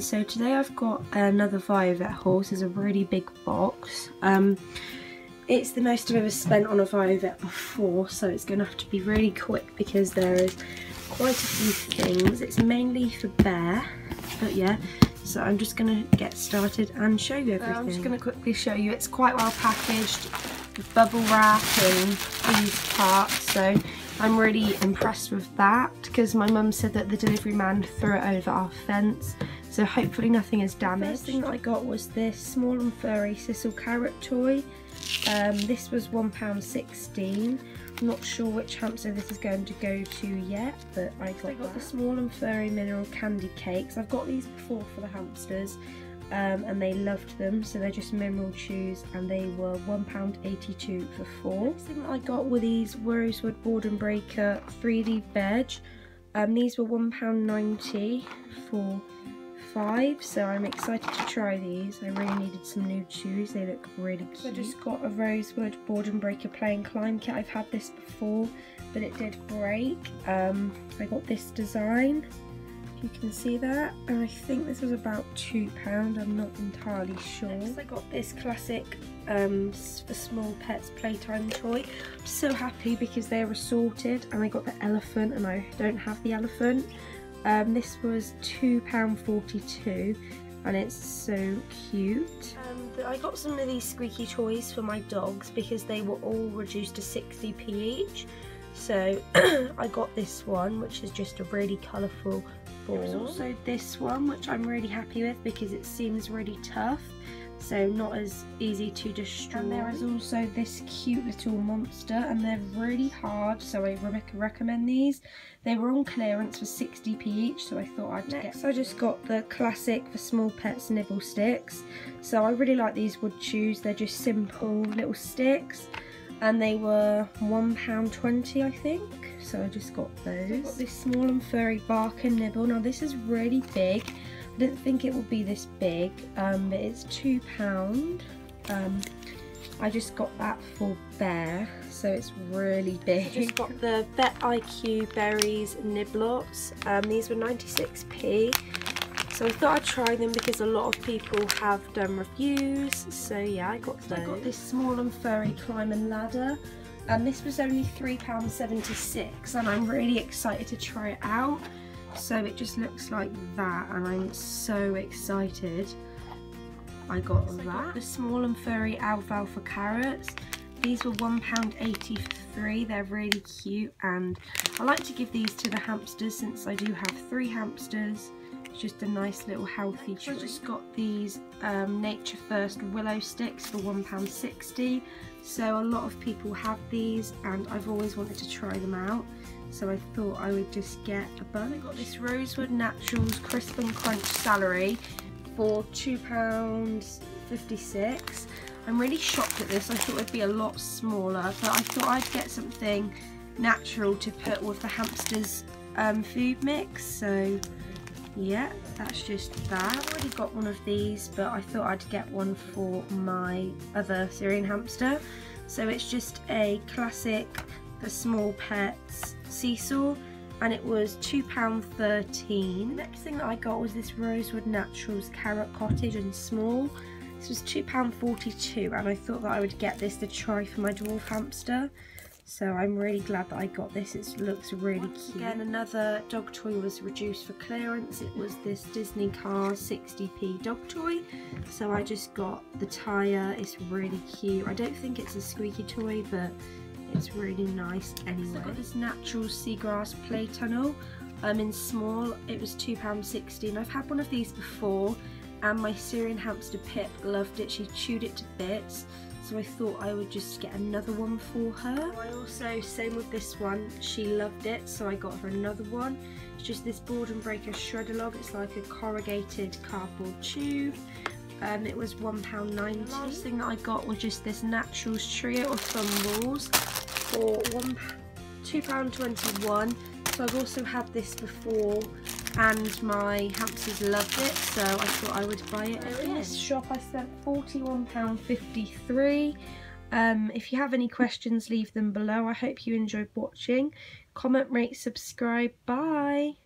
today I've got another Viovet. This is a really big box. Um, it's the most I've ever spent on a Viovet before, so it's going to have to be really quick because there is quite a few things. It's mainly for Bear, but yeah. So I'm just going to get started and show you everything. I'm just going to quickly show you. It's quite well packaged with bubble wrap and these parts. So I'm really impressed with that because my mum said that the delivery man threw it over our fence so hopefully nothing is damaged. The first thing that I got was this small and furry sisal carrot toy. Um, this was £1.16. I'm not sure which hamster this is going to go to yet, but I got, I got the small and furry mineral candy cakes. I've got these before for the hamsters um, and they loved them so they're just mineral chews and they were £1.82 for four. Next thing I got were these Rosewood Boredom Breaker 3D veg. Um, these were £1.90 for five so I'm excited to try these. I really needed some new shoes, they look really cute. I just got a Rosewood Boredom Breaker Play and Climb kit. I've had this before but it did break. Um, I got this design you can see that and I think this was about two pound I'm not entirely sure Next I got this classic um, for small pets playtime toy I'm so happy because they're assorted and I got the elephant and I don't have the elephant um, this was £2.42 and it's so cute. Um, I got some of these squeaky toys for my dogs because they were all reduced to 60p each. So I got this one which is just a really colourful there's also this one which I'm really happy with because it seems really tough so not as easy to destroy. And there is also this cute little monster and they're really hard so I re recommend these. They were on clearance for 60p each so I thought I'd Next, get I just got the classic for small pets nibble sticks. So I really like these wood chews, they're just simple little sticks and they were £1.20 I think so I just got those. I got this small and furry bark and nibble. Now this is really big. I didn't think it would be this big um, but it's £2. Um, I just got that for Bear so it's really big. I just got the Vet IQ Berries Niblots. Um, these were 96p so I thought I'd try them because a lot of people have done reviews. So yeah, I got those. I got this small and furry climbing ladder. And this was only £3.76 and I'm really excited to try it out. So it just looks like that and I'm so excited. I got so that. I got the small and furry alfalfa carrots. These were £1.80 for three. They're really cute and I like to give these to the hamsters since I do have three hamsters just a nice little healthy treat. I just got these um, Nature First willow sticks for £1.60 so a lot of people have these and I've always wanted to try them out so I thought I would just get a bunch. I got this Rosewood Naturals Crisp and Crunch Celery for £2.56 I'm really shocked at this, I thought it'd be a lot smaller but I thought I'd get something natural to put with the hamsters um, food mix so yeah that's just that. I've already got one of these but I thought I'd get one for my other Syrian hamster. So it's just a classic for small pets seesaw and it was £2.13 next thing that I got was this Rosewood Naturals Carrot Cottage and small this was £2.42 and I thought that I would get this to try for my dwarf hamster so I'm really glad that I got this. It looks really Once cute. Again, another dog toy was reduced for clearance. It was this Disney Cars 60p dog toy. So I just got the tyre. It's really cute. I don't think it's a squeaky toy, but it's really nice anyway. So I got this natural seagrass play tunnel. Um, in small, it was £2.60 and I've had one of these before and my Syrian hamster Pip loved it. She chewed it to bits so I thought I would just get another one for her. I also, same with this one, she loved it so I got her another one. It's just this Boredom Breaker shredder log, it's like a corrugated cardboard tube. Um, it was £1.90. The last thing that I got was just this Naturals Trio of thumb for one, £2.21. So I've also had this before and my hamsters loved it so I thought I would buy it in this shop. I spent £41.53 um, if you have any questions leave them below. I hope you enjoyed watching. Comment rate subscribe. Bye